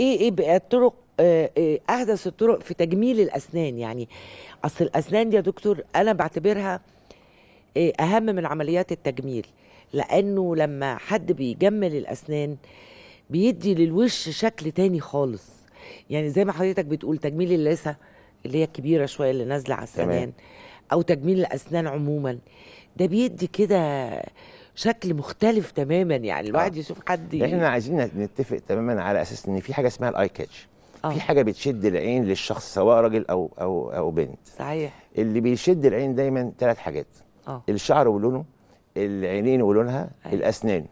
إيه إيه بقى الطرق آه، آه، احدث الطرق في تجميل الاسنان يعني اصل الاسنان دي يا دكتور أنا بعتبرها آه، اهم من عمليات التجميل لأنه لما حد بيجمل الاسنان بيدي للوش شكل تاني خالص يعني زي ما حضرتك بتقول تجميل اللثة اللي هي الكبيرة شوية اللي نازلة على. السنان أو تجميل الأسنان عموما ده بيدي كده شكل مختلف تماما يعني الواحد يشوف حد إحنا عايزين نتفق تماما على أساس إن في حاجة اسمها ال eye catch آه. في حاجة بتشد العين للشخص سواء راجل أو أو أو بنت. صحيح. اللي بيشد العين دايما ثلاث حاجات. آه. الشعر ولونه العينين ولونها أيوة. الأسنان.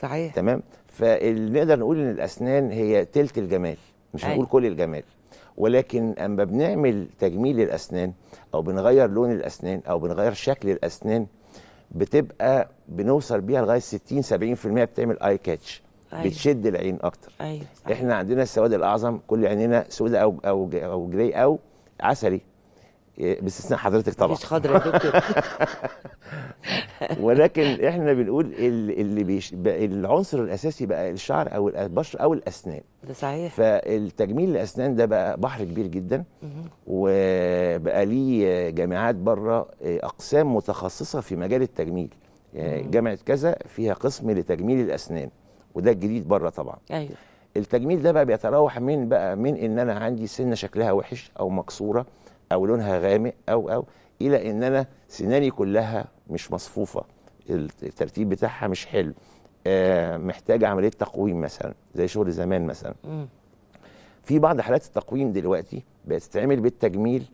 صحيح. تمام؟ فنقدر نقول إن الأسنان هي تلت الجمال. مش أيوة. هنقول كل الجمال. ولكن أما بنعمل تجميل للأسنان أو بنغير لون الأسنان أو بنغير شكل الأسنان بتبقى بنوصل بيها لغاية 60 70% بتعمل اي كاتش أيوة. بتشد العين أكتر صحيح. إحنا عندنا السواد الأعظم كل عينينا سوداء أو أو أو جراي أو عسلي باستثناء حضرتك طبعا. مفيش خضرا يا دكتور. ولكن إحنا بنقول ال- اللي بيش العنصر الأساسي بقى الشعر أو البشره أو الأسنان. ده صحيح. فالتجميل الأسنان ده بقى بحر كبير جدا. وبقى ليه جامعات بره أقسام متخصصة في مجال التجميل. يعني جامعة كذا فيها قسم لتجميل الأسنان وده الجديد بره طبعا. أيوه. التجميل ده بقى بيتراوح من بقى من إن أنا عندي سنة شكلها وحش أو مكسورة أو لونها غامق أو أو إلى إن أنا سناني كلها مش مصفوفة. الترتيب بتاعها مش حلو. آه محتاجه عملية تقويم مثلا زي شغل زمان مثلا. في بعض حالات التقويم دلوقتي بقت تتعمل بالتجميل.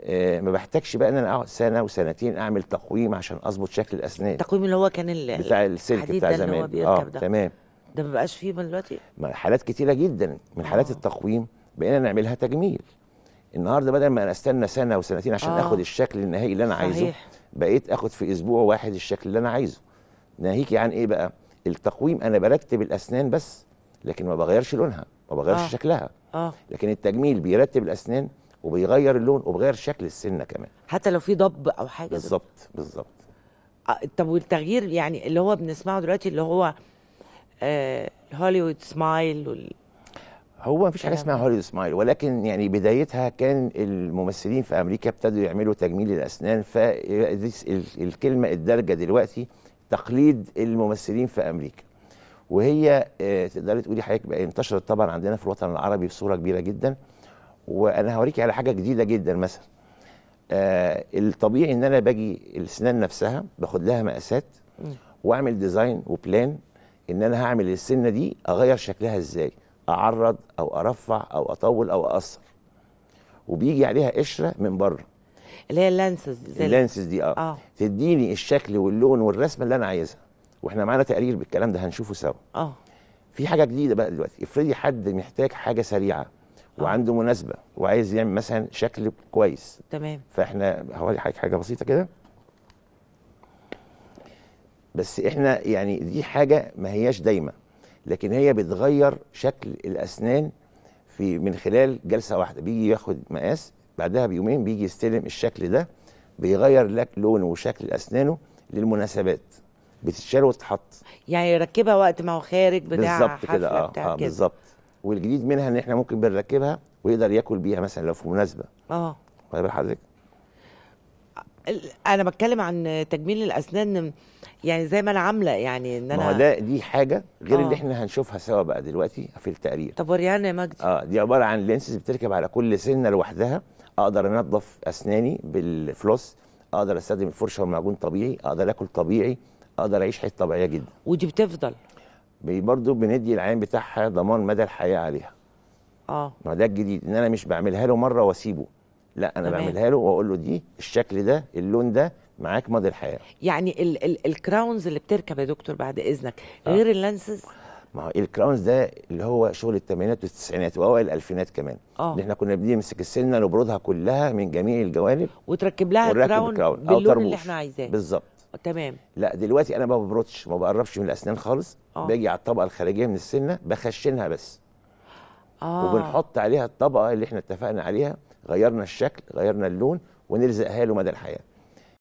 آه ما بحتاجش بقى إن أنا أقعد سنة وسنتين أعمل تقويم عشان أظبط شكل الأسنان. التقويم اللي هو كان ال- بتاع السلك بتاع ده اللي هو زمان. بيركب ده. تمام. ده ما بقاش فيه دلوقتي؟ حالات كتيرة جدا. من حالات آه. التقويم بقينا نعملها تجميل. النهارده بدل ما أنا استنى سنة وسنتين عشان آه. آه. آخد الشكل النهائي اللي أنا عايزه صحيح. بقيت آخد في أسبوع واحد الشكل اللي أنا عايزه ناهيكي عن إيه بقى التقويم أنا برتب الأسنان بس لكن ما بغيرش لونها ما بغيرش آه. آه. شكلها آه لكن التجميل بيرتب الأسنان وبيغير اللون وبيغير شكل السنة كمان حتى لو في ضب أو حاجة. بالظبط بالظبط آه، طب والتغيير يعني اللي هو بنسمعه دلوقتي اللي هو آه هوليوود سمايل وال... هو مفيش حاجة اسمها هوليوود سمايل ولكن يعني بدايتها كان الممثلين في أمريكا ابتدوا يعملوا تجميل الأسنان فالكلمه الدارجة دلوقتي تقليد الممثلين في أمريكا. وهي آه، تقدري تقولي حضرتك بقى انتشرت طبعا عندنا في الوطن العربي بصورة كبيرة جدا. وأنا هوريكي على حاجة جديدة جدا مثلا. آه الطبيعي إن أنا باجي السنان نفسها باخد لها مقاسات وأعمل design و plan إن أنا هعمل السنة دي أغير شكلها إزاي. أعرض أو أرفع أو أطول أو أقصر. وبيجي عليها قشرة من بره. اللي هي ال lenses ال- ال lenses دي آه, آه. تديني الشكل واللون والرسمة اللي أنا عايزها. وإحنا معانا تقرير بالكلام ده هنشوفه سوا. آه. في حاجة جديدة بقى دلوقتي. افرضي حد محتاج حاجة سريعة وعنده مناسبة وعايز يعمل مثلا شكل كويس. تمام. فإحنا هوري حاجة حاجة بسيطة كده. بس إحنا يعني دي حاجة ما هياش دايمه لكن هي بتغير شكل الأسنان في من خلال جلسة واحدة. بيجي ياخد مقاس بعدها بيومين بيجي يستلم الشكل ده بيغير لك لونه وشكل أسنانه للمناسبات. بتتشال وتتحط. يعني يركبها وقت ما هو خارج بتاع بالظبط كده. آه, آه. بالظبط. والجديد منها إن إحنا ممكن بنركبها ويقدر ياكل بيها مثلا لو في مناسبة. آه. واخد بال حضرتك؟ أنا بتكلم عن تجميل الأسنان يعني زي ما أنا عاملة يعني إن ما هو أنا ده دي حاجة غير آه. اللي إحنا هنشوفها سوا بقى دلوقتي في التقرير. طب وريها يا مجدي. آه دي عبارة عن لينسز بتركب على كل سنة لوحدها. أقدر أنظف أسناني بالفلوس أقدر أستخدم الفرشة والمعجون طبيعي أقدر آكل طبيعي أقدر أعيش حياة طبيعية جدا. ودي بتفضل. برضه بندي العيان بتاعها ضمان مدى الحياة عليها. آه. ما ده الجديد إن أنا مش بعملها له مرة وأسيبه. لا أنا. بعملها له وأقول له دي الشكل ده اللون ده معاك مدى الحياة. يعني ال ال ال crowns اللي بتركب يا دكتور بعد إذنك آه. غير ال lenses ما هو ال crowns ده اللي هو شغل الثمانينات والتسعينات وأوائل الألفينات كمان. آه. اللي إحنا كنا بنمسك السنة نبردها كلها من جميع الجوانب وتركب لها crown ال crown أو باللون اللي إحنا عايزاه. بالظبط. تمام. لا دلوقتي أنا ما ببردش ما بقربش من الأسنان خالص. آه. باجي على الطبقة الخارجية من السنة بخشنها بس. آه. وبنحط عليها الطبقة اللي إحنا اتفقنا عليها غيرنا الشكل غيرنا اللون ونلزقها له مدى الحياة.